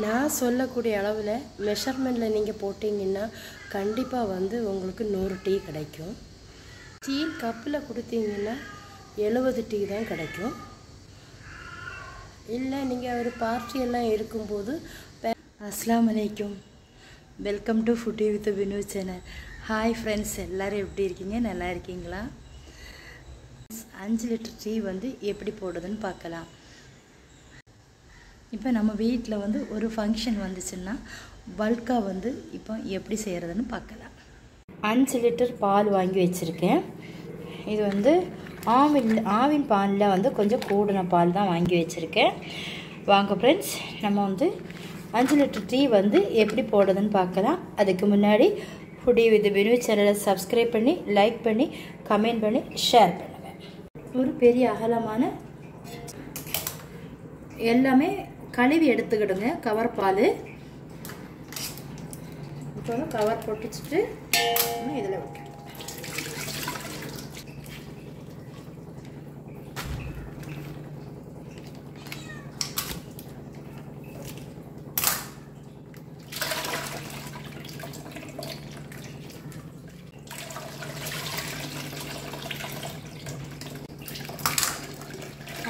நான் சொல்லக்கூடிய அளவில் மெஷர்மெண்ட்டில் நீங்கள் போட்டிங்கன்னா கண்டிப்பாக வந்து உங்களுக்கு நூறு டீ கிடைக்கும். ஸ்டீல் கப்பில் கொடுத்தீங்கன்னா எழுபது டீ தான் கிடைக்கும். இல்லை நீங்கள் ஒரு பார்ட்டியெல்லாம் இருக்கும்போது அஸ்லாம் வலைக்கும் welcome to foodie with Vinu channel hi friends எல்லோரும் எப்படி இருக்கீங்க? நல்லா இருக்கீங்களா? அஞ்சு லிட்டர் டீ வந்து எப்படி போடுதுன்னு பார்க்கலாம். இப்போ நம்ம வீட்டில் வந்து ஒரு ஃபங்க்ஷன் வந்துச்சுன்னா பல்காக வந்து இப்போ எப்படி செய்கிறதுன்னு பார்க்கலாம். அஞ்சு லிட்டர் பால் வாங்கி வச்சுருக்கேன். இது வந்து ஆவின் ஆவின் பாலில் வந்து கொஞ்சம் கூடின பால் தான் வாங்கி வச்சுருக்கேன். வாங்க ஃப்ரெண்ட்ஸ் நம்ம வந்து அஞ்சு லிட்டர் டீ வந்து எப்படி போடுறதுன்னு பார்க்கலாம். அதுக்கு முன்னாடி ஃபுடி வித் வினு சேனலை சப்ஸ்கிரைப் பண்ணி லைக் பண்ணி கமெண்ட் பண்ணி ஷேர் பண்ணுங்கள் ஒரு பெரிய அகலமான எல்லாமே கழுவி எடுத்துக்கிடுங்க. கவர் பால். இப்போ கவர் பொட்டிச்சுட்டு இதில் விட்டு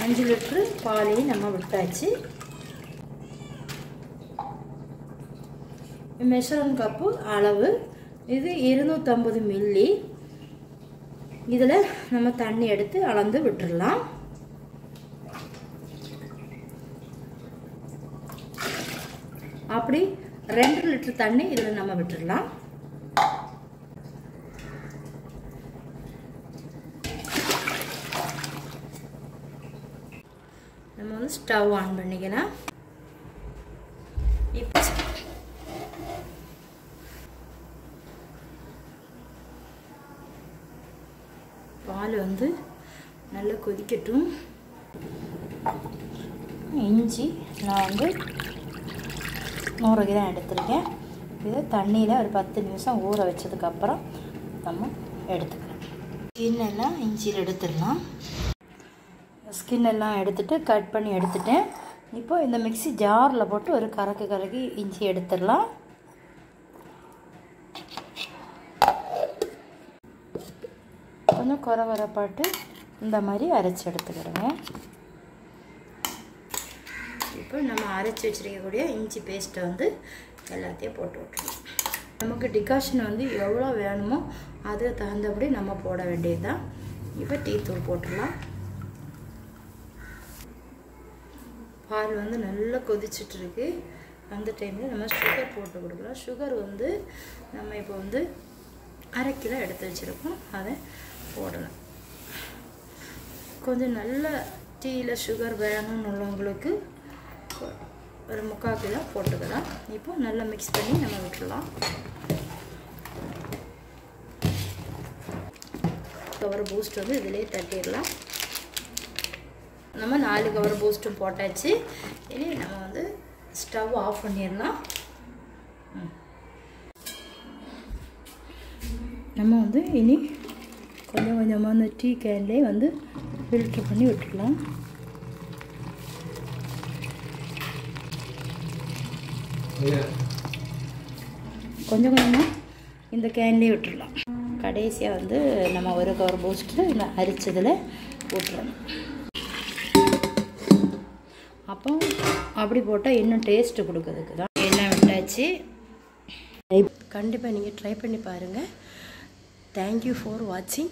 அஞ்சு லிட்ரு பாலையும் நம்ம விட்டாச்சு. மெஷரிங் கப்பு அளவு. இது இருநூற்றம்பது மில்லி இதில் நம்ம தண்ணி எடுத்து அளந்து விட்டுடலாம் அப்படி ரெண்டு லிட்டர் தண்ணி இதில் நம்ம விட்டுடலாம் நம்ம வந்து ஸ்டவ் ஆன் பண்ணிக்கலாம். பால் வந்து நல்லா கொதிக்கட்டும். இஞ்சி நான் வந்து நூறு கிராம் எடுத்திருக்கேன். இதை தண்ணியில் ஒரு பத்து நிமிஷம் ஊற வச்சதுக்கப்புறம் நம்ம எடுத்துக்கலாம். ஸ்கின் எல்லாம் இஞ்சியில் எடுத்துடலாம். ஸ்கின் எல்லாம் எடுத்துட்டு கட் பண்ணி எடுத்துட்டேன். இப்போ இந்த மிக்சி ஜாரில் போட்டு ஒரு கறக்கு கறக்கி இஞ்சி எடுத்துடலாம். கொஞ்சம் குறை பாட்டு இந்த மாதிரி அரைச்சி எடுத்துக்கிடுங்க இப்போ நம்ம அரைச்சி வச்சுருக்கக்கூடிய இஞ்சி பேஸ்ட்டை வந்து எல்லாத்தையும் போட்டு விட்டுருவோம் நமக்கு டிகாஷன் வந்து எவ்வளோ வேணுமோ அதுக்கு தகுந்தபடி நம்ம போட வேண்டியது தான் இப்போ டீ தூள் போட்டுடலாம். பால் வந்து நல்லா கொதிச்சிட்ருக்கு அந்த டைமில் நம்ம சுகர் போட்டு கொடுக்கலாம் சுகர் வந்து நம்ம இப்போ வந்து அரை கிலோ எடுத்து வச்சுருக்கோம். அதை போடணும். கொஞ்சம் நல்ல டீயில் சுகர் வேணும்னு உள்ளவங்களுக்கு ஒரு முக்கால் கிலோ போட்டுக்கலாம். இப்போ நல்லா மிக்ஸ் பண்ணி நம்ம விட்டுடலாம். கவர் பூஸ்ட் வந்து இதிலே தட்டிடலாம். நம்ம நாலு கவர் பூஸ்ட்டும் போட்டாச்சு. இனி நம்ம வந்து ஸ்டவ் ஆஃப் பண்ணிடலாம். நம்ம வந்து இனி கொஞ்சம் கொஞ்சமாக அந்த டீ கேன்லேயே வந்து ஃபில்ட்ரு பண்ணி விட்டுக்கலாம். கொஞ்சம் கொஞ்சமாக இந்த கேன்லேயே விட்டுடலாம் கடைசியாக வந்து நம்ம ஒரு கவர் பூஸ்ட்டு இந்த அரிச்சதில் விட்டுறணும் அப்போ அப்படி போட்டால் இன்னும் டேஸ்ட்டு கொடுக்கறதுக்கு தான். எண்ணெய் விட்டாச்சு. கண்டிப்பாக நீங்கள் ட்ரை பண்ணி பாருங்கள் தேங்க்யூ ஃபார் வாட்சிங்